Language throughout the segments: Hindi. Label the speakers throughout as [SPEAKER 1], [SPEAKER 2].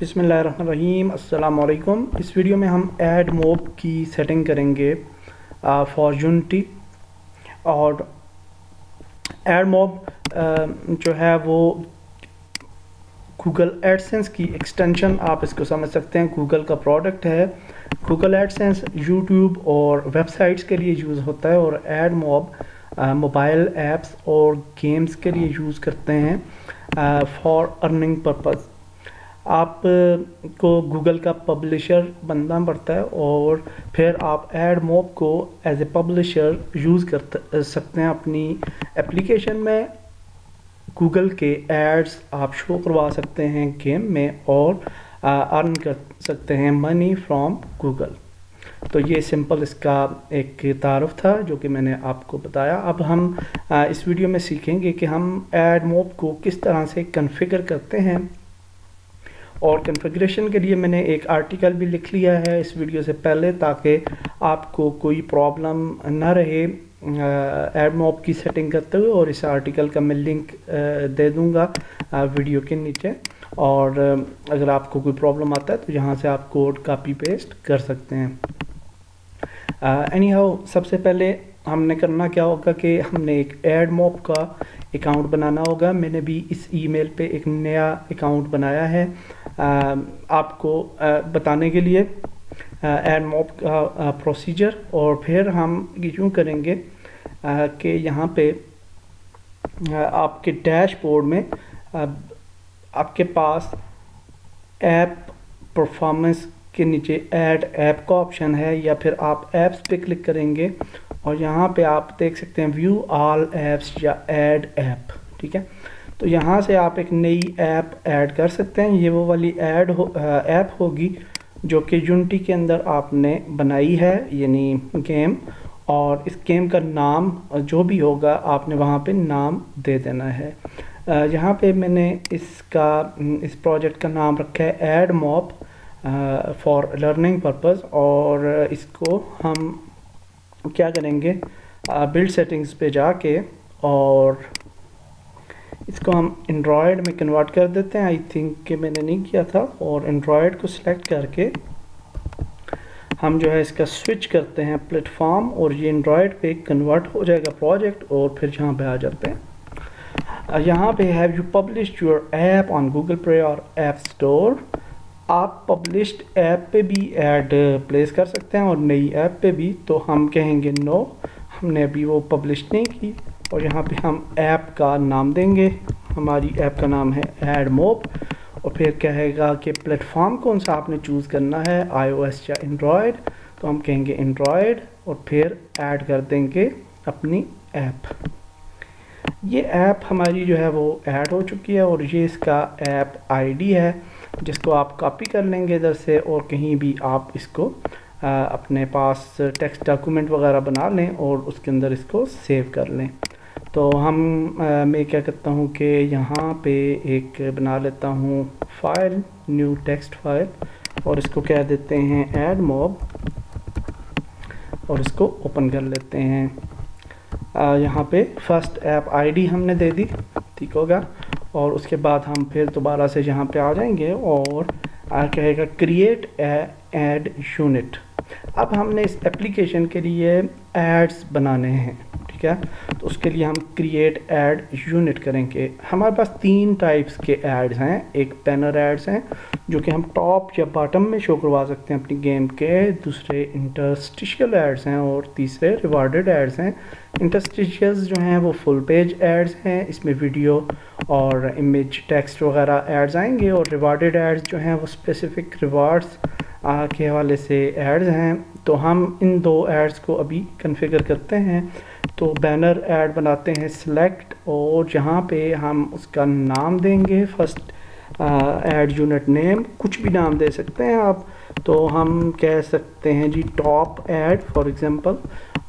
[SPEAKER 1] बिसमीम अल्लाम इस वीडियो में हम ऐड मोब की सेटिंग करेंगे फॉर यूनिटी और ऐड मोब जो है वो गूगल एडसेंस की एक्सटेंशन आप इसको समझ सकते हैं। गूगल का प्रोडक्ट है। गूगल एडसेंस यूट्यूब और वेबसाइट्स के लिए यूज़ होता है और एड मोब मोबाइल ऐप्स और गेम्स के लिए यूज़ करते हैं फॉर अर्निंग पर्पज़ आप को गूगल का पब्लिशर बनना पड़ता है और फिर आप एड मोब को एज ए पब्लिशर यूज़ कर सकते हैं अपनी एप्लीकेशन में। गूगल के एड्स आप शो करवा सकते हैं गेम में और अर्न कर सकते हैं मनी फ्रॉम गूगल तो ये सिंपल इसका एक तारफ़ था जो कि मैंने आपको बताया। अब हम इस वीडियो में सीखेंगे कि हम एड मोब को किस तरह से कन्फिगर करते हैं। और कन्फिग्रेशन के लिए मैंने एक आर्टिकल भी लिख लिया है इस वीडियो से पहले ताकि आपको कोई प्रॉब्लम ना रहे। एड मॉब की सेटिंग करते हुए और इस आर्टिकल का मैं लिंक दे दूँगा वीडियो के नीचे। और अगर आपको कोई प्रॉब्लम आता है तो यहाँ से आप कोड कापी पेस्ट कर सकते हैं। एनी हाउ सबसे पहले हमने करना क्या होगा कि हमने एक एड मॉप का अकाउंट बनाना होगा। मैंने भी इस ईमेल पे एक नया अकाउंट बनाया है। आपको बताने के लिए एड मॉप का प्रोसीजर और फिर हम यूँ करेंगे कि यहाँ पे आपके डैशबोर्ड में आपके पास ऐप परफॉर्मेंस के नीचे ऐड ऐप का ऑप्शन है, या फिर आप ऐप्स पे क्लिक करेंगे, और यहाँ पे आप देख सकते हैं व्यू ऑल एप्स या ऐड ऐप ठीक है? तो यहाँ से आप एक नई ऐप ऐड कर सकते हैं। ये वो वाली ऐड हो ऐप होगी जो कि यूनिटी के अंदर आपने बनाई है, यानी गेम। और इस गेम का नाम, जो भी होगा, आपने वहाँ पे नाम दे देना है। यहाँ पे मैंने इसका इस प्रोजेक्ट का नाम रखा है AdMob for learning purpose और इसको हम क्या करेंगे? बिल्ड सेटिंग्स पे जाके और इसको हम एंड्रॉयड में कन्वर्ट कर देते हैं। आई थिंक कि मैंने नहीं किया था। और एंड्रॉयड को सिलेक्ट करके हम जो है इसका स्विच करते हैं प्लेटफॉर्म और ये एंड्रॉयड पे कन्वर्ट हो जाएगा प्रोजेक्ट और फिर यहाँ पे आ जाते हैं। यहाँ पे have you publish your app on Google Play और ऐप स्टोर आप पब्लिश्ड ऐप पे भी ऐड प्लेस कर सकते हैं और नई ऐप पे भी। तो हम कहेंगे नो हमने अभी वो पब्लिश नहीं की। और यहाँ पे हम ऐप का नाम देंगे। हमारी ऐप का नाम है एड मोब और फिर कहेगा कि प्लेटफॉर्म कौन सा आपने चूज़ करना है आईओएस या एंड्रॉयड तो हम कहेंगे एंड्रॉयड और फिर ऐड कर देंगे अपनी ऐप। ये ऐप हमारी जो है वो ऐड हो चुकी है और ये इसका ऐप आईडी है जिसको आप कॉपी कर लेंगे इधर से और कहीं भी आप इसको आ, अपने पास टेक्स्ट डॉक्यूमेंट वगैरह बना लें और उसके अंदर इसको सेव कर लें। तो हम आ, मैं क्या करता हूँ कि यहाँ पे एक बना लेता हूँ फ़ाइल न्यू टेक्स्ट फ़ाइल और इसको कह देते हैं एड मॉब और इसको ओपन कर लेते हैं। यहाँ पे फ़र्स्ट ऐप आईडी हमने दे दी ठीक होगा? और उसके बाद हम फिर दोबारा से यहाँ पे आ जाएँगे और कहेगा क्रिएट एड यूनिट अब हमने इस एप्लीकेशन के लिए एड्स बनाने हैं। ठीक है? तो उसके लिए हम क्रिएट एड यूनिट करेंगे। हमारे पास तीन टाइप्स के एड्स हैं। एक बैनर एड्स हैं, जो कि हम टॉप या बॉटम में शो करवा सकते हैं अपनी गेम के। दूसरे इंटरस्टिशियल एड्स हैं और तीसरे रिवार्डेड एड्स हैं। इंटरस्टिशियल्स जो हैं, वो फुल पेज एड्स हैं। इसमें वीडियो और इमेज टेक्स्ट वगैरह एड्स आएँगे और रिवार्डेड एड्स जो हैं, वो स्पेसिफिक रिवार्ड्स के हवाले से एड्स हैं। तो हम इन दो एड्स को अभी कन्फिगर करते हैं। तो बैनर ऐड बनाते हैं सिलेक्ट और जहाँ पे हम उसका नाम देंगे फ़र्स्ट ऐड यूनिट नेम कुछ भी नाम दे सकते हैं आप। तो हम कह सकते हैं जी टॉप ऐड फॉर एग्जांपल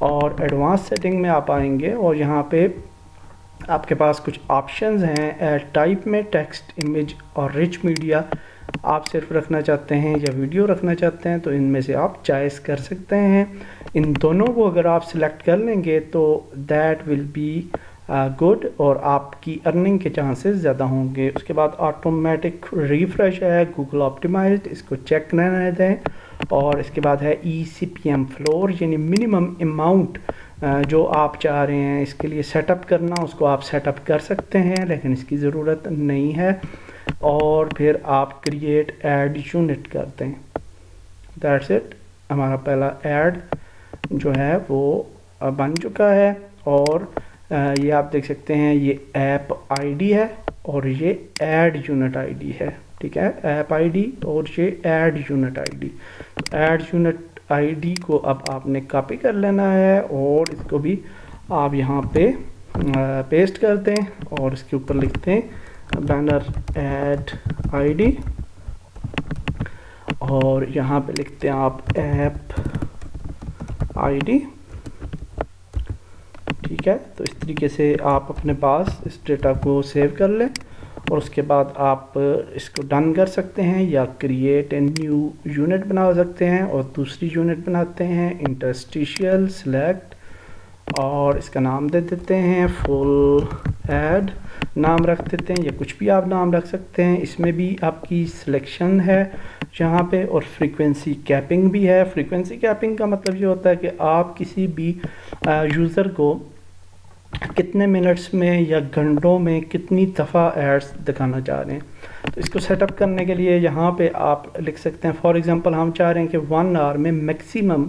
[SPEAKER 1] और एडवांस सेटिंग में आप आएँगे और यहाँ पे आपके पास कुछ ऑप्शंस हैं ऐड टाइप में टेक्स्ट इमेज और रिच मीडिया आप सिर्फ़ रखना चाहते हैं या वीडियो रखना चाहते हैं तो इनमें से आप चॉइस कर सकते हैं। इन दोनों को अगर आप सिलेक्ट कर लेंगे तो दैट विल बी गुड और आपकी अर्निंग के चांसेस ज़्यादा होंगे। उसके बाद ऑटोमेटिक रिफ्रेश है गूगल ऑप्टिमाइज इसको चेक रहने दें। और इसके बाद है E C P M floor यानी मिनिमम अमाउंट जो आप चाह रहे हैं, इसके लिए सेटअप करना, उसको आप सेटअप कर सकते हैं, लेकिन इसकी ज़रूरत नहीं है। और फिर आप क्रिएट एड यूनिट करते हैं। दैट्स इट हमारा पहला ऐड जो है वो बन चुका है और ये आप देख सकते हैं ये ऐप आईडी है और ये ऐड यूनिट आईडी है। ठीक है? ऐप आईडी और ये ad unit ID ad unit ID को अब आपने कॉपी कर लेना है और इसको भी आप यहाँ पे पेस्ट कर दें और इसके ऊपर लिखते हैं बैनर ऐड आईडी और यहाँ पे लिखते हैं आप ऐप आईडी ठीक है तो इस तरीके से आप अपने पास इस डेटा को सेव कर लें और उसके बाद आप इसको डन कर सकते हैं या क्रिएट ए न्यू यूनिट बना सकते हैं और दूसरी यूनिट बनाते हैं इंटरस्टिशियल सेलेक्ट और इसका नाम दे देते हैं फुल ऐड नाम रख देते हैं या कुछ भी आप नाम रख सकते हैं। इसमें भी आपकी सिलेक्शन है यहाँ पे और फ्रीक्वेंसी कैपिंग भी है। फ्रीक्वेंसी कैपिंग का मतलब ये होता है कि आप किसी भी यूज़र को कितने मिनट्स में या घंटों में कितनी दफ़ा एड्स दिखाना चाह रहे हैं। तो इसको सेटअप करने के लिए यहाँ पे आप लिख सकते हैं। फॉर एग्ज़ाम्पल हम चाह रहे हैं कि वन आवर में मैक्सिमम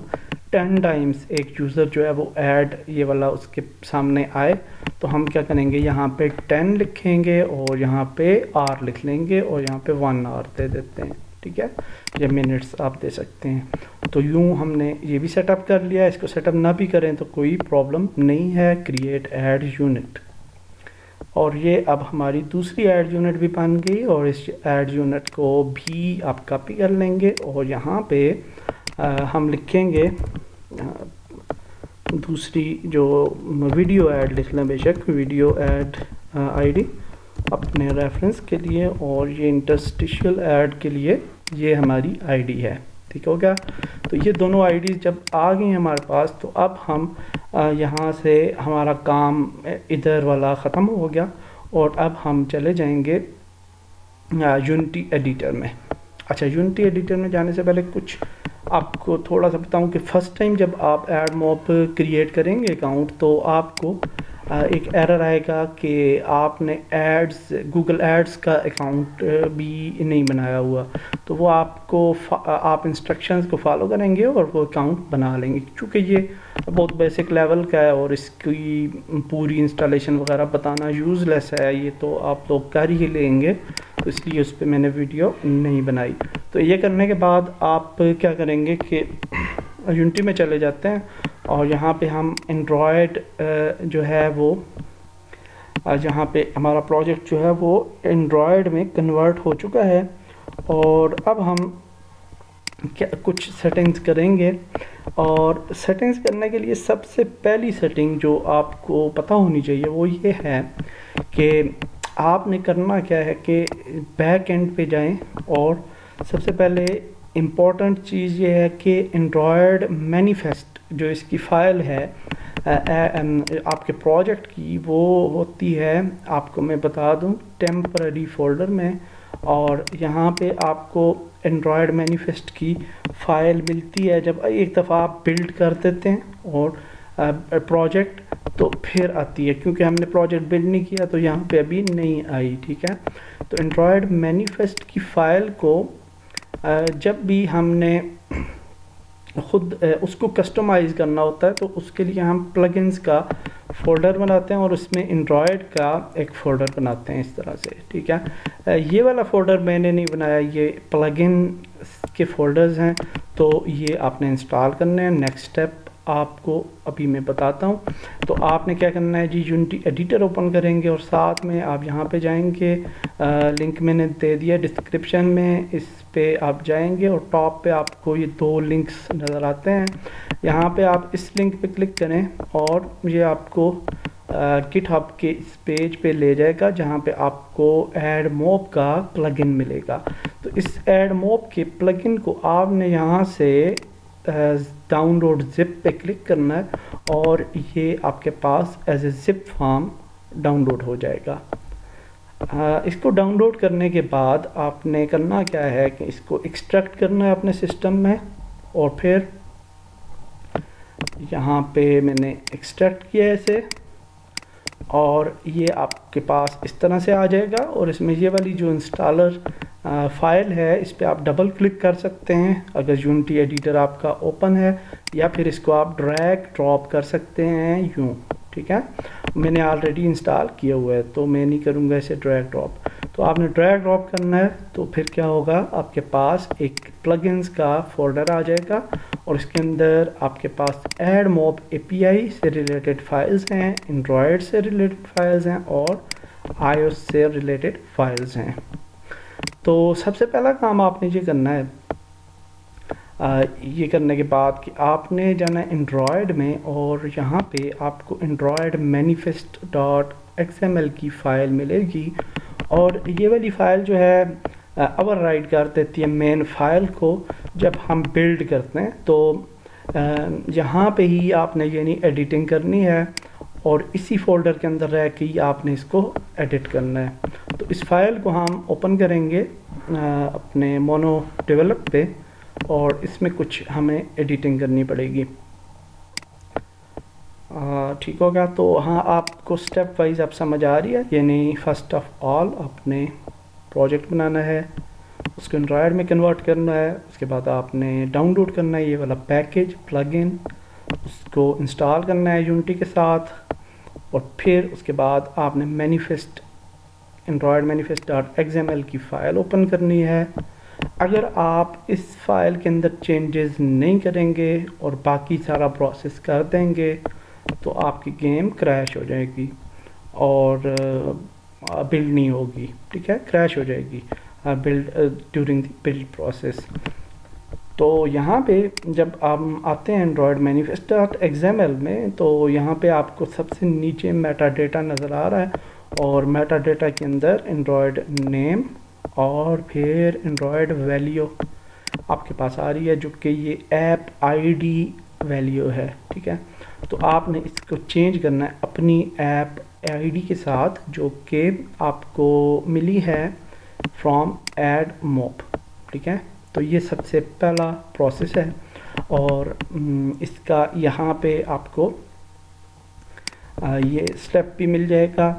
[SPEAKER 1] टेन टाइम्स एक यूज़र जो है वो ऐड ये वाला उसके सामने आए तो हम क्या करेंगे? यहाँ पे टेन लिखेंगे और यहाँ पे आर लिख लेंगे और यहाँ पे वन आर दे देते हैं, ठीक है? ये मिनट्स आप दे सकते हैं। तो यूँ हमने ये भी सेटअप कर लिया, इसको सेटअप ना भी करें तो कोई प्रॉब्लम नहीं है क्रिएट ऐड यूनिट और ये अब हमारी दूसरी ऐड यूनिट भी बन गई और इस ऐड यूनिट को भी आप कॉपी कर लेंगे और यहाँ पे हम लिखेंगे दूसरी जो वीडियो ऐड लिख लें बेशक, वीडियो ऐड आईडी अपने रेफरेंस के लिए और ये इंटरस्टिशियल ऐड के लिए ये हमारी आईडी है, ठीक हो गया? तो ये दोनों आईडी जब आ गई हमारे पास तो अब हम यहाँ से हमारा काम इधर वाला ख़त्म हो गया और अब हम चले जाएँगे यूनिटी एडिटर में। अच्छा यूनिटी एडिटर में जाने से पहले कुछ आपको थोड़ा सा बताऊँ कि फ़र्स्ट टाइम जब आप एड मॉप क्रिएट करेंगे अकाउंट तो आपको एक एरर आएगा कि आपने एड्स गूगल एड्स का अकाउंट भी नहीं बनाया हुआ। तो वो आपको आप इंस्ट्रक्शंस को फॉलो करेंगे और वो अकाउंट बना लेंगे। क्योंकि ये बहुत बेसिक लेवल का है और इसकी पूरी इंस्टॉलेशन वगैरह बताना यूज़लेस है, ये तो आप लोग कर ही लेंगे। इसलिए उस पर मैंने वीडियो नहीं बनाई। तो ये करने के बाद आप क्या करेंगे कि यूनिटी में चले जाते हैं और यहाँ पे हम एंड्रॉयड जो है वो जहाँ पे हमारा प्रोजेक्ट जो है वो एंड्रॉयड में कन्वर्ट हो चुका है और अब हम क्या, कुछ सेटिंग्स करेंगे और सेटिंग्स करने के लिए सबसे पहली सेटिंग जो आपको पता होनी चाहिए वो ये है कि आपने करना क्या है कि बैक एंड पे जाएँ और सबसे पहले इंपॉर्टेंट चीज़ ये है कि एंड्रॉयड मैनिफेस्ट जो इसकी फ़ाइल है आ, आ, आ, आपके प्रोजेक्ट की वो होती है आपको मैं बता दूँ टेम्पररी फोल्डर में और यहाँ पे आपको एंड्रॉयड मैनिफेस्ट की फ़ाइल मिलती है जब एक दफ़ा आप बिल्ड कर देते हैं और प्रोजेक्ट तो फिर आती है, क्योंकि हमने प्रोजेक्ट बिल्ड नहीं किया तो यहाँ पे अभी नहीं आई, ठीक है? तो एंड्रॉयड मैनिफेस्ट की फ़ाइल को जब भी हमने खुद उसको कस्टमाइज़ करना होता है तो उसके लिए हम प्लगइन्स का फ़ोल्डर बनाते हैं और उसमें एंड्रॉयड का एक फ़ोल्डर बनाते हैं इस तरह से, ठीक है? ये वाला फ़ोल्डर मैंने नहीं बनाया, ये प्लगइन के फ़ोल्डर्स हैं तो ये आपने इंस्टॉल करने हैं नेक्स्ट स्टेप आपको अभी मैं बताता हूँ। तो आपने क्या करना है जी यूनिटी एडिटर ओपन करेंगे और साथ में आप यहाँ पे जाएँगे। आ, लिंक मैंने दे दिया डिस्क्रिप्शन में इस पे आप जाएँगे और टॉप पे आपको ये दो लिंक्स नज़र आते हैं। यहाँ पे आप इस लिंक पे क्लिक करें और ये आपको किट हब के इस पेज पे ले जाएगा जहाँ पे आपको एड मोब का प्लगइन मिलेगा। तो इस एड मोब के प्लगइन को आपने यहाँ से डाउनलोड जिप पे क्लिक करना है और ये आपके पास as a zip form download हो जाएगा। आ, इसको डाउनलोड करने के बाद आपने करना क्या है कि इसको एक्सट्रैक्ट करना है अपने सिस्टम में और फिर यहाँ पे मैंने एक्सट्रैक्ट किया इसे और ये आपके पास इस तरह से आ जाएगा और इसमें ये वाली जो इंस्टॉलर फ़ाइल है, इस पर आप डबल क्लिक कर सकते हैं। अगर यूनिटी एडिटर आपका ओपन है, या फिर इसको आप ड्रैग ड्रॉप कर सकते हैं, यूँ, ठीक है? मैंने ऑलरेडी इंस्टॉल किया हुआ है तो मैं नहीं करूँगा इसे ड्रैग ड्रॉप तो आपने ड्रैग ड्रॉप करना है तो फिर क्या होगा? आपके पास एक प्लगइन्स का फोल्डर आ जाएगा, और इसके अंदर आपके पास एड मॉब एपीआई से रिलेटेड फाइल्स हैं एंड्रॉयड से रिलेटेड फाइल्स हैं, और आईओएस से रिलेटेड फाइल्स हैं। तो सबसे पहला काम आपने ये करना है आ, ये करने के बाद कि आपने जाना है एंड्रॉयड में और यहाँ पे आपको एंड्रॉयड मैनिफेस्ट डॉट एक्सएमएल की फ़ाइल मिलेगी और ये वाली फ़ाइल जो है ओवर राइड कर देती है मेन फ़ाइल को जब हम बिल्ड करते हैं तो यहाँ पे ही आपने यानी एडिटिंग करनी है और इसी फोल्डर के अंदर रह के ही आपने इसको एडिट करना है। तो इस फ़ाइल को हम ओपन करेंगे अपने मोनो डेवलप पे, और इसमें कुछ हमें एडिटिंग करनी पड़ेगी। ठीक होगा? तो हाँ आपको स्टेप वाइज आप समझ आ रही है? यानी फ़र्स्ट ऑफ़ ऑल आपने प्रोजेक्ट बनाना है, उसको एंड्रॉयड में कन्वर्ट करना है, उसके बाद आपने डाउनलोड करना है, ये वाला पैकेज प्लगइन उसको इंस्टॉल करना है यूनिटी के साथ, और फिर उसके बाद आपने manifest Android manifest dot X की फ़ाइल ओपन करनी है। अगर आप इस फ़ाइल के अंदर चेंजेस नहीं करेंगे और बाकी सारा प्रोसेस कर देंगे तो आपकी गेम क्रैश हो जाएगी और बिल्ड नहीं होगी, ठीक है? क्रैश हो जाएगी build during the build process तो यहाँ पे जब आप आते हैं एंड्रॉयड मैनिफेस्ट डॉट एग्जामल में तो यहाँ पे आपको सबसे नीचे मेटा डेटा नज़र आ रहा है और मेटा डेटा के अंदर एंड्रॉयड नेम और फिर एंड्रॉयड वैल्यू आपके पास आ रही है, जो कि ये ऐप आईडी वैल्यू है, ठीक है? तो आपने इसको चेंज करना है अपनी ऐप आईडी के साथ, जो कि आपको मिली है फ्रॉम एड मोप ठीक है? तो ये सबसे पहला प्रोसेस है और इसका यहाँ पे आपको ये स्टेप भी मिल जाएगा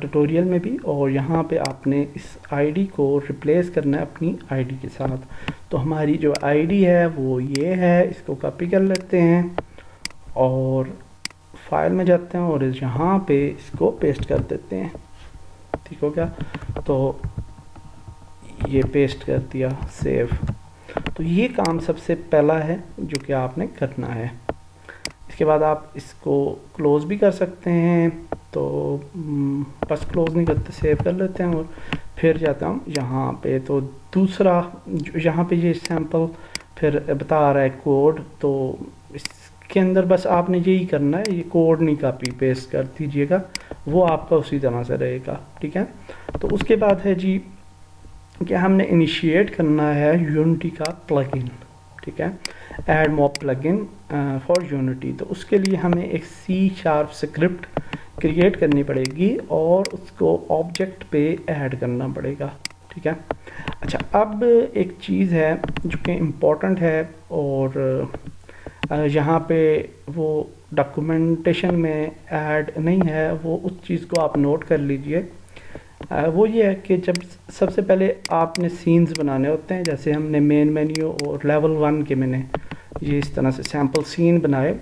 [SPEAKER 1] ट्यूटोरियल में भी, और यहाँ पे आपने इस आईडी को रिप्लेस करना है अपनी आईडी के साथ। तो हमारी जो आईडी है, वो ये है, इसको कॉपी कर लेते हैं, और फ़ाइल में जाते हैं, और यहाँ पे इसको पेस्ट कर देते हैं। ठीक हो गया? तो ये पेस्ट कर दिया सेव तो ये काम सबसे पहला है जो कि आपने करना है। इसके बाद आप इसको क्लोज़ भी कर सकते हैं। तो हम्म, बस क्लोज़ नहीं करते सेव कर लेते हैं और फिर जाता हूँ यहाँ पे। तो दूसरा यहाँ पे ये सैंपल फिर बता रहा है कोड तो इसके अंदर बस आपने यही करना है ये कोड नहीं कॉपी पेस्ट कर दीजिएगा वो आपका उसी तरह से रहेगा ठीक है? तो उसके बाद है जी कि हमने इनिशिएट करना है यूनिटी का प्लगइन ठीक है? AdMob plugin for Unity तो उसके लिए हमें एक सी शार्प स्क्रिप्ट क्रिएट करनी पड़ेगी और उसको ऑब्जेक्ट पे ऐड करना पड़ेगा ठीक है? अच्छा अब एक चीज़ है जो कि इम्पोर्टेंट है और uh, यहाँ पे वो डॉक्यूमेंटेशन में ऐड नहीं है वो उस चीज़ को आप नोट कर लीजिए। वो ये है कि जब सबसे पहले आपने सीन्स बनाने होते हैं, जैसे हमने मेन मेन्यू और लेवल वन के मैंने ये इस तरह से सैंपल सीन बनाए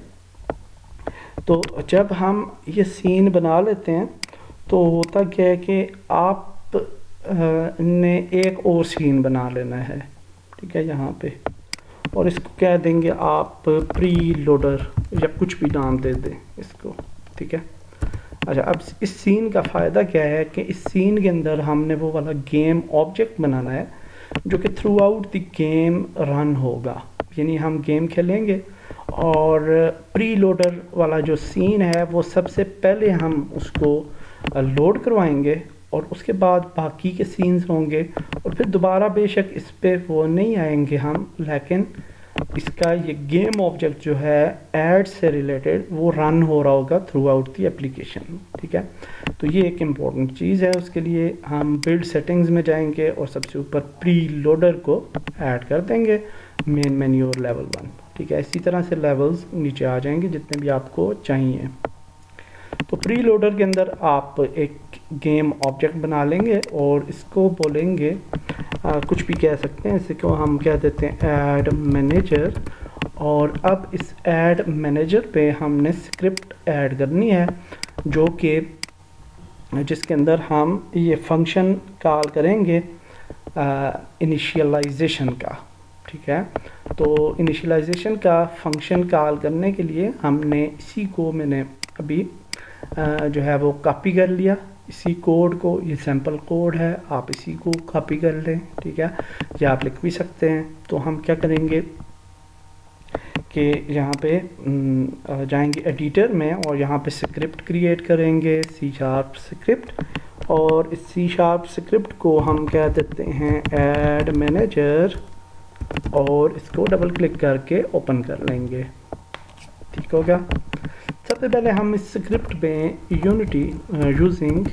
[SPEAKER 1] तो जब हम ये सीन बना लेते हैं तो होता क्या है कि आप ने एक और सीन बना लेना है, ठीक है, यहाँ पे। और इसको कह देंगे आप प्री लोडर या कुछ भी नाम दे दें इसको, ठीक है। अच्छा अब इस सीन का फ़ायदा क्या है कि इस सीन के अंदर हमने वो वाला गेम ऑब्जेक्ट बनाना है, जो कि throughout the game run होगा। यानी हम गेम खेलेंगे और प्री लोडर वाला जो सीन है, वो सबसे पहले हम उसको लोड करवाएँगे और उसके बाद बाकी के सीन्स होंगे और फिर दोबारा बेशक इस पर वो नहीं आएँगे हम, लेकिन इसका ये गेम ऑब्जेक्ट जो है एड से रिलेटेड वो रन हो रहा होगा थ्रू आउट दी एप्लीकेशन ठीक है? तो ये एक इंपॉर्टेंट चीज़ है उसके लिए हम बिल्ड सेटिंग्स में जाएँगे और सबसे ऊपर प्री लोडर को ऐड कर देंगे मेन मेन्यू और लेवल वन ठीक है? इसी तरह से लेवल्स नीचे आ जाएँगे जितने भी आपको चाहिए। तो प्री लोडर के अंदर आप एक गेम ऑब्जेक्ट बना लेंगे और इसको बोलेंगे आ, कुछ भी कह सकते हैं। इसी को हम कह देते हैं ऐड मैनेजर और अब इस ऐड मैनेजर पे हमने स्क्रिप्ट ऐड करनी है जो कि जिसके अंदर हम ये फ़ंक्शन कॉल करेंगे इनिशियलाइजेशन का ठीक है? तो इनिशियलाइजेशन का फ़ंक्शन कॉल करने के लिए हमने इसी को मैंने अभी आ, जो है वो कॉपी कर लिया। इसी कोड को, ये सैंपल कोड है, आप इसी को कॉपी कर लें, ठीक है? या आप लिख भी सकते हैं। तो हम क्या करेंगे कि यहाँ पे जाएँगे एडिटर में और यहाँ पे स्क्रिप्ट क्रिएट करेंगे सी शार्प स्क्रिप्ट और इस सी शार्प स्क्रिप्ट को हम कह देते हैं एड मैनेजर और इसको डबल क्लिक करके ओपन कर लेंगे। ठीक हो गया? सबसे पहले हम इस स्क्रिप्ट में यूनिटी यूजिंग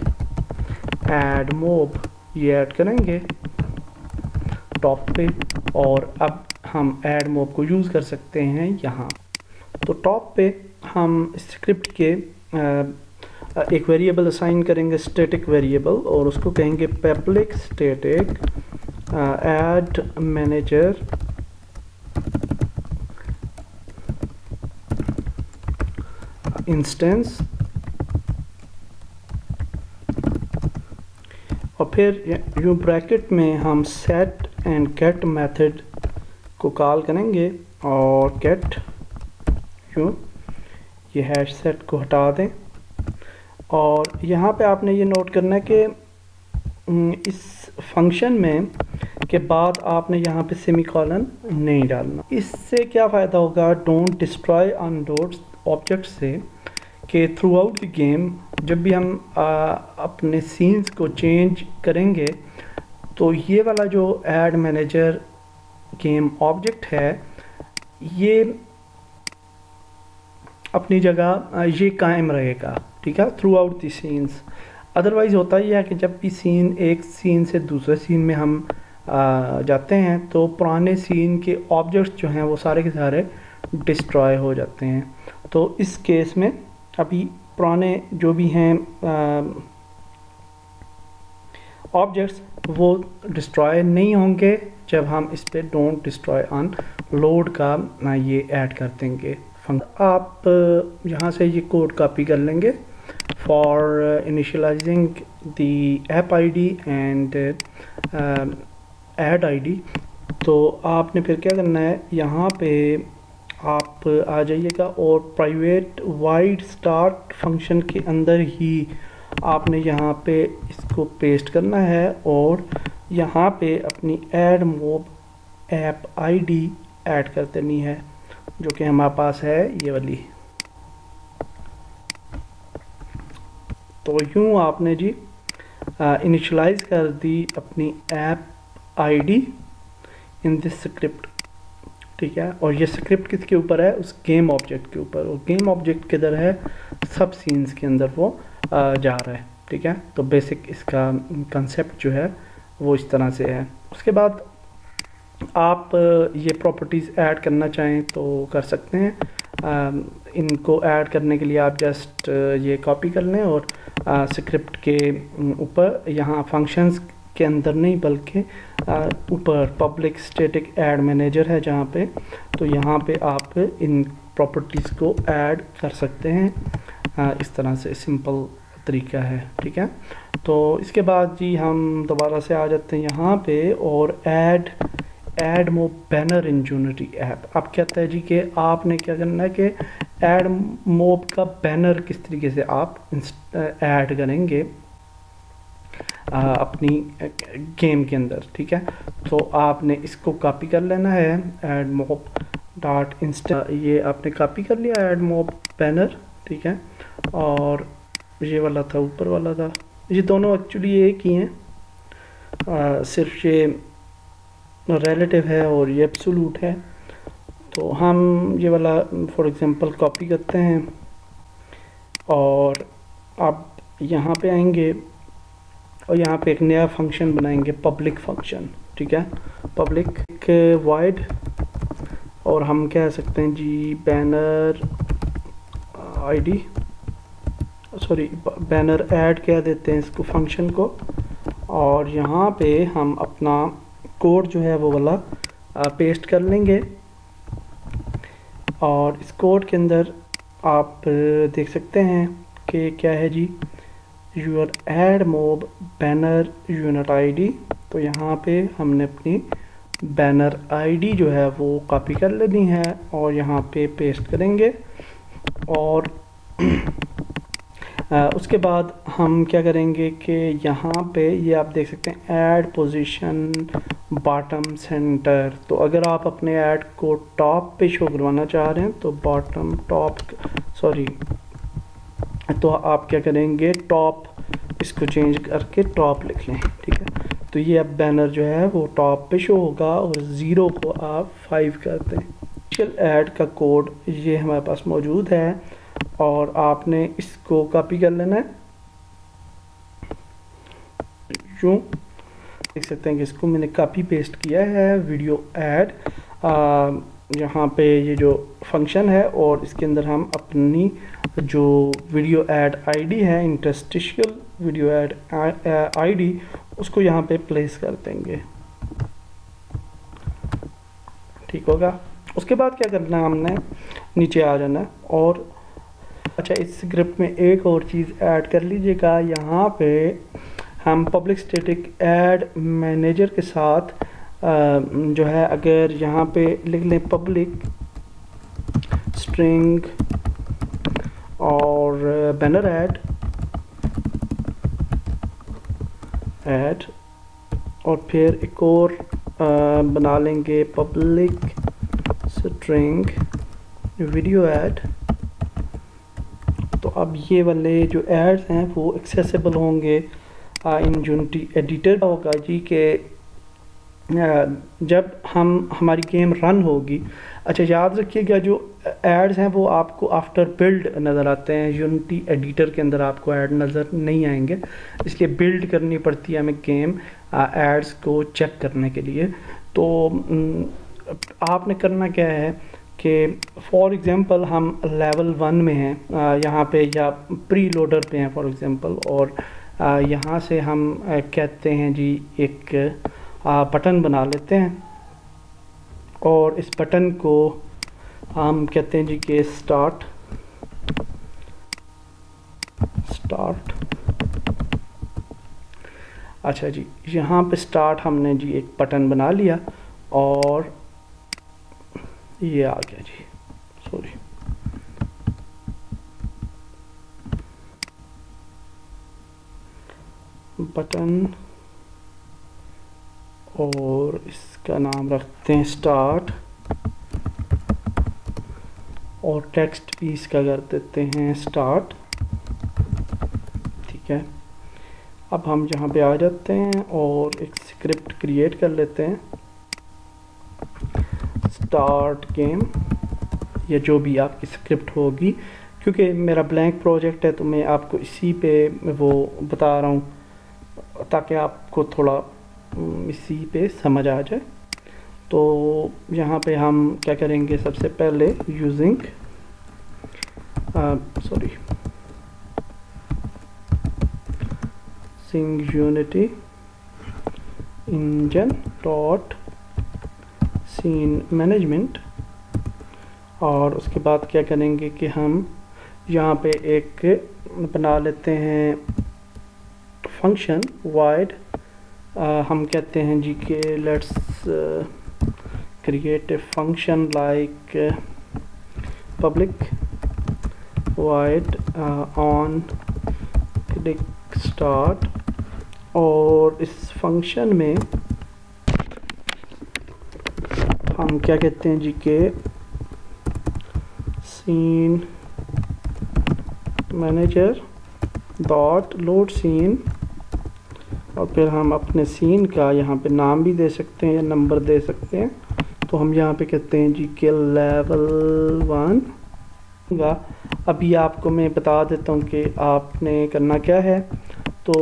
[SPEAKER 1] एड मोब ये ऐड करेंगे टॉप पे और अब हम एड मोब को यूज़ कर सकते हैं यहाँ। तो टॉप पे हम स्क्रिप्ट के uh, एक वेरिएबल असाइन करेंगे स्टैटिक वेरिएबल और उसको कहेंगे public static ad manager instance और फिर यू ब्रैकेट में हम सेट एंड गेट मेथड को कॉल करेंगे और गेट यू, ये हैश सेट को हटा दें। और यहाँ पे आपने ये नोट करना है कि इस फ़ंक्शन में के बाद आपने यहाँ पे सेमी कॉलन नहीं डालना। इससे क्या फ़ायदा होगा? Don't destroy on dots object से कि थ्रू आउट द गेम जब भी हम आ, अपने सीन्स को चेंज करेंगे तो ये वाला जो एड मैनेजर गेम ऑब्जेक्ट है ये अपनी जगह ये कायम रहेगा ठीक है? Throughout the scenes otherwise होता ही है कि जब भी सीन एक सीन से दूसरे सीन में हम आ, जाते हैं तो पुराने सीन के ऑब्जेक्ट्स जो हैं वो सारे के सारे डिस्ट्रॉय हो जाते हैं। तो इस केस में अभी पुराने जो भी हैं ऑब्जेक्ट्स वो डिस्ट्रॉय नहीं होंगे जब हम इस पर डोंट डिस्ट्रॉय ऑन लोड का ये ऐड कर देंगे आप यहाँ से ये कोड कॉपी कर लेंगे for initialising the app ID and ad ID तो आपने फिर क्या करना है, यहाँ पे आप आ जाइएगा और प्राइवेट वाइड स्टार्ट फ़ंक्शन के अंदर ही आपने यहाँ पे इसको पेस्ट करना है और यहाँ पे अपनी AdMob app ID add कर देनी है, जो कि हमारे पास है ये वाली। तो यूँ आपने जी इनिशलाइज कर दी अपनी app ID in this script ठीक है? और ये स्क्रिप्ट किसके ऊपर है? उस गेम ऑब्जेक्ट के ऊपर। और गेम ऑब्जेक्ट किधर है? सब सीन्स के अंदर वो जा रहा है, ठीक है? तो बेसिक इसका कंसेप्ट जो है, वो इस तरह से है। उसके बाद आप ये प्रॉपर्टीज़ ऐड करना चाहें तो कर सकते हैं। इनको ऐड करने के लिए आप जस्ट ये कॉपी कर लें और स्क्रिप्ट के ऊपर यहाँ फ़ंक्शंस के अंदर नहीं बल्कि ऊपर पब्लिक स्टैटिक एड मैनेजर है जहाँ पे। तो यहाँ पे आप इन प्रॉपर्टीज़ को ऐड कर सकते हैं। आ, इस तरह से सिंपल तरीका है ठीक है? तो इसके बाद जी हम दोबारा से आ जाते हैं यहाँ पे और add AdMob banner in Unity app अब कहता है जी कि आपने क्या करना है कि एड मोब का बैनर किस तरीके से आप ऐड करेंगे? अपनी गेम के अंदर, ठीक है? तो आपने इसको कॉपी कर लेना है एड मोब डॉट इंस्टा ये आपने कॉपी कर लिया एड मोब बैनर ठीक है? और ये वाला था, ऊपर वाला था। ये दोनों एक्चुअली एक ही हैं। सिर्फ़ ये रिलेटिव है और ये एब्सोलूट है। तो हम ये वाला फॉर एग्ज़ाम्पल कॉपी करते हैं। और आप यहाँ पे आएँगे। और यहाँ पे एक नया फ़ंक्शन बनाएँगे पब्लिक फ़ंक्शन ठीक है? पब्लिक वाइड और हम कह सकते हैं जी banner ID sorry banner ad कह देते हैं इसको फ़ंक्शन को। और यहाँ पे हम अपना कोड जो है वो वाला पेस्ट कर लेंगे। और इस कोड के अंदर आप देख सकते हैं कि क्या है जी? Your AdMob banner unit ID तो यहाँ पे हमने अपनी बैनर आईडी जो है वो कॉपी कर लेनी है और यहाँ पे पेस्ट करेंगे और आ, उसके बाद हम क्या करेंगे कि यहाँ पे ये आप देख सकते हैं ऐड पोजीशन बॉटम सेंटर तो अगर आप अपने ऐड को टॉप पे शो करवाना चाह रहे हैं तो बॉटम टॉप सॉरी तो आप क्या करेंगे टॉप इसको चेंज करके टॉप लिख लें, ठीक है? तो ये अब बैनर जो है वो टॉप पे शो होगा और ज़ीरो को आप फाइव कर दें। चल ऐड का कोड ये हमारे पास मौजूद है और आपने इसको कॉपी कर लेना है। यूँ देख सकते हैं कि इसको मैंने कॉपी पेस्ट किया है वीडियो ऐड यहाँ पे ये जो फ़ंक्शन है और इसके अंदर हम अपनी जो वीडियो ऐड आईडी है इंटरस्टिशियल वीडियो ऐड आईडी उसको यहाँ पे प्लेस कर देंगे। ठीक होगा? उसके बाद क्या करना है हमने? नीचे आ जाना। और अच्छा इस स्क्रिप्ट में एक और चीज़ ऐड कर लीजिएगा। यहाँ पे हम पब्लिक स्टेटिक ऐड मैनेजर के साथ जो है, अगर यहाँ पे लिख लें पब्लिक स्ट्रिंग और बैनर ऐड ऐड और फिर एक और बना लेंगे पब्लिक स्ट्रिंग वीडियो ऐड तो अब ये वाले जो एड्स हैं, वो एक्सेसिबल होंगे। इन यूनिटी एडिटर होगा जी के जब हम, हमारी गेम रन होगी। अच्छा याद रखिएगा जो एड्स हैं, वो आपको आफ्टर बिल्ड नज़र आते हैं। यूनिटी एडिटर के अंदर आपको ऐड नज़र नहीं आएँगे। इसलिए बिल्ड करनी पड़ती है हमें गेम एड्स को चेक करने के लिए। तो आपने करना क्या है कि फॉर एग्ज़ाम्पल हम लेवल वन में हैं। यहाँ पे या प्री लोडर पे हैं फॉर एग्ज़ाम्पल और यहाँ से हम कहते हैं जी, एक बटन बना लेते हैं। और इस बटन को हम कहते हैं जी के स्टार्ट स्टार्ट अच्छा जी, यहाँ पे स्टार्ट हमने जी एक बटन बना लिया और ये आ गया जी। सॉरी बटन और इसका नाम रखते हैं स्टार्ट और टेक्स्ट भी इसका कर देते हैं स्टार्ट ठीक है। अब हम जहाँ पे आ जाते हैं और एक स्क्रिप्ट क्रिएट कर लेते हैं। स्टार्ट गेम या जो भी आपकी स्क्रिप्ट होगी, क्योंकि मेरा ब्लैंक प्रोजेक्ट है तो मैं आपको इसी पे वो बता रहा हूँ, ताकि आपको थोड़ा इसी पे समझ आ जाए। तो यहाँ पे हम क्या करेंगे सबसे पहले using sorry using Unity engine dot scene management और उसके बाद क्या करेंगे कि हम यहाँ पे एक बना लेते हैं फ़ंक्शन वाइड हम कहते हैं जी के let's create a function like public void on click start और इस फ़ंक्शन में हम क्या कहते हैं जी के? Scene manager dot load scene और फिर हम अपने सीन का यहाँ पे नाम भी दे सकते हैं या नंबर दे सकते हैं। तो हम यहाँ पे कहते हैं जी के लेवल वन का अभी आपको मैं बता देता हूँ कि आपने करना क्या है। तो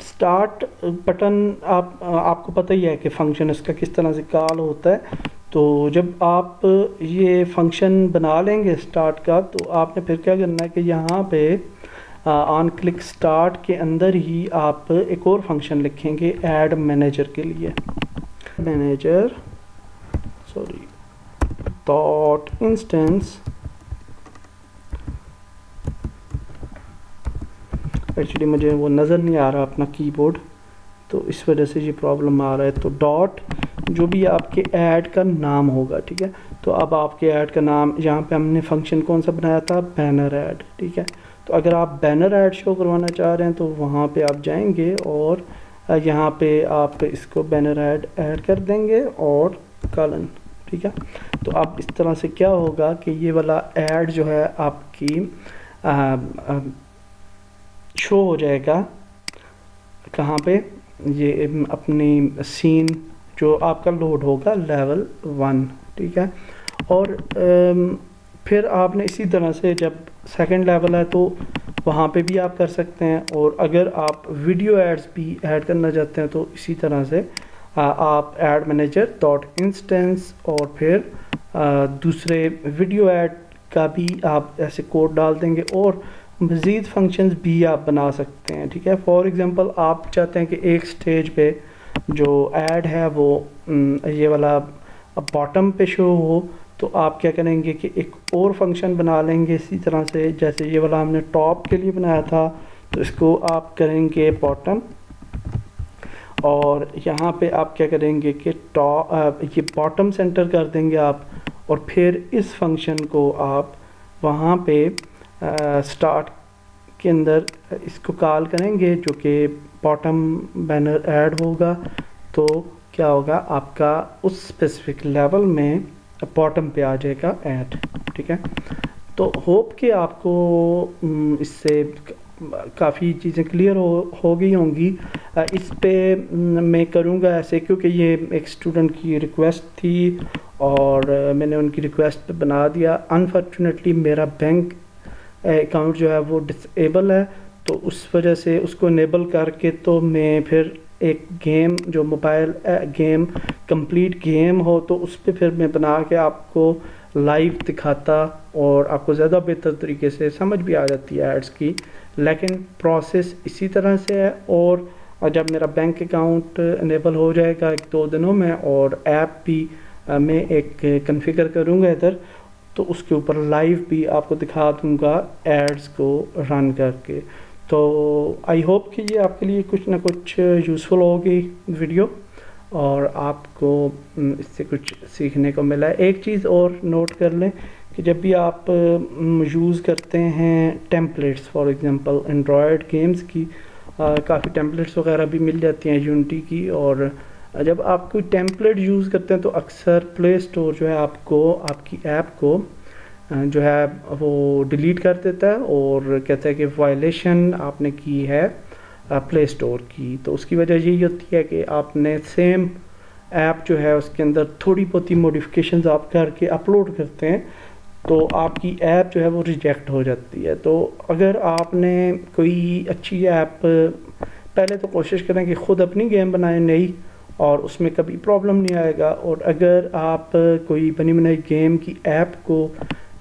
[SPEAKER 1] स्टार्ट बटन आप, आपको पता ही है कि फ़ंक्शन इसका किस तरह से कॉल होता है। तो जब आप ये फ़ंक्शन बना लेंगे स्टार्ट का तो आपने फिर क्या करना है कि यहाँ पे ऑन क्लिक स्टार्ट के अंदर ही आप एक और फ़ंक्शन लिखेंगे ऐड मैनेजर के लिए। Manager sorry dot instance actually मुझे वो नज़र नहीं आ रहा अपना कीबोर्ड तो इस वजह से ये प्रॉब्लम आ रहा है। तो डॉट जो भी आपके ऐड का नाम होगा, ठीक है? तो अब आपके ऐड का नाम, यहाँ पे हमने फ़ंक्शन कौन सा बनाया था? बैनर ऐड ठीक है? तो अगर आप बैनर ऐड शो करवाना चाह रहे हैं तो वहाँ पे आप जाएँगे और यहाँ पे आप इसको बैनर ऐड ऐड कर देंगे और कॉलन ठीक है? तो आप इस तरह से क्या होगा कि ये वाला ऐड जो है आपकी आ, आ, शो हो जाएगा। कहाँ पे? ये अपनी सीन जो आपका लोड होगा लेवल वन ठीक है? और फिर आपने इसी तरह से जब सेकंड लेवल है तो वहाँ पे भी आप कर सकते हैं। और अगर आप वीडियो एड्स भी ऐड करना चाहते हैं तो इसी तरह से आप एड मैनेजर डॉट इंस्टेंस और फिर दूसरे वीडियो ऐड का भी आप ऐसे कोड डाल देंगे और मज़ीद फ़ंक्शंस भी आप बना सकते हैं, ठीक है? फॉर एग्ज़ाम्पल आप चाहते हैं कि एक स्टेज पे जो ऐड है, वो ये वाला बॉटम पे शो हो तो आप क्या करेंगे कि एक और फ़ंक्शन बना लेंगे इसी तरह से, जैसे ये वाला हमने टॉप के लिए बनाया था तो इसको आप करेंगे बॉटम और यहाँ पे आप क्या करेंगे कि टॉप ये बॉटम सेंटर कर देंगे आप, और फिर इस फ़ंक्शन को आप वहाँ पे स्टार्ट के अंदर इसको कॉल करेंगे, जो कि बॉटम बैनर ऐड होगा। तो क्या होगा, आपका उस स्पेसिफिक लेवल में बॉटम पे आ जाएगा ऐड ठीक है? तो होप कि आपको इससे काफ़ी चीज़ें क्लियर हो हो गई होंगी। इस पे मैं करूँगा ऐसे क्योंकि ये एक स्टूडेंट की रिक्वेस्ट थी और मैंने उनकी रिक्वेस्ट पे बना दिया। अनफॉर्चुनेटली मेरा बैंक अकाउंट जो है वो डिसेबल है। तो उस वजह से उसको इनेबल करके तो मैं फिर एक गेम, जो मोबाइल गेम, कंप्लीट गेम हो तो उस पर फिर मैं बना के आपको लाइव दिखाता और आपको ज़्यादा बेहतर तरीके से समझ भी आ जाती है एड्स की। लेकिन प्रोसेस इसी तरह से है और जब मेरा बैंक अकाउंट इनेबल हो जाएगा एक दो दिनों में और ऐप भी मैं एक कन्फिगर करूँगा इधर तो उसके ऊपर लाइव भी आपको दिखा दूँगा एड्स को रन करके। तो आई होप कि ये आपके लिए कुछ ना कुछ यूज़फुल होगी वीडियो और आपको इससे कुछ सीखने को मिला है। एक चीज़ और नोट कर लें कि जब भी आप यूज़ करते हैं templates for example Android games की काफ़ी टेम्पलेट्स वगैरह भी मिल जाती हैं यूनिटी की और जब आप कोई टेम्पलेट यूज़ करते हैं तो अक्सर प्ले स्टोर जो है आपको, आपकी ऐप को जो है, वो डिलीट कर देता है और कहता है कि वायलेशन आपने की है प्ले स्टोर की। तो उसकी वजह यही होती है कि आपने सेम ऐप जो है, उसके अंदर थोड़ी बहुत ही मॉडिफिकेशन आप करके अपलोड करते हैं तो आपकी ऐप जो है, वो रिजेक्ट हो जाती है। तो अगर आपने कोई अच्छी ऐप पहले तो कोशिश करें कि ख़ुद अपनी गेम बनाएँ नई और उसमें कभी प्रॉब्लम नहीं आएगा। और अगर आप कोई बनी बनाई गेम की ऐप को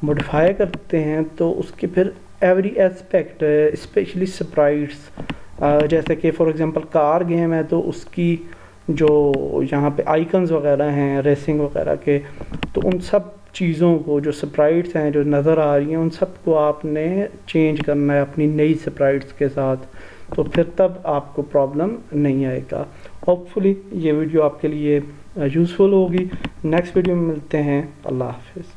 [SPEAKER 1] मॉडिफाई करते हैं तो उसके फिर एवरी एस्पेक्ट स्पेशली स्प्राइट्स जैसे कि फॉर एग्जांपल कार गेम है तो उसकी जो यहाँ पे आइकन्स वगैरह हैं रेसिंग वगैरह के तो उन सब चीज़ों को, जो स्प्राइट्स हैं, जो नज़र आ रही हैं, उन सबको आपने चेंज करना है अपनी नई स्प्राइट्स के साथ। तो फिर तब आपको प्रॉब्लम नहीं आएगा। होपफुली ये वीडियो आपके लिए यूज़फुल होगी। नेक्स्ट वीडियो में मिलते हैं। अल्लाह हाफिज़।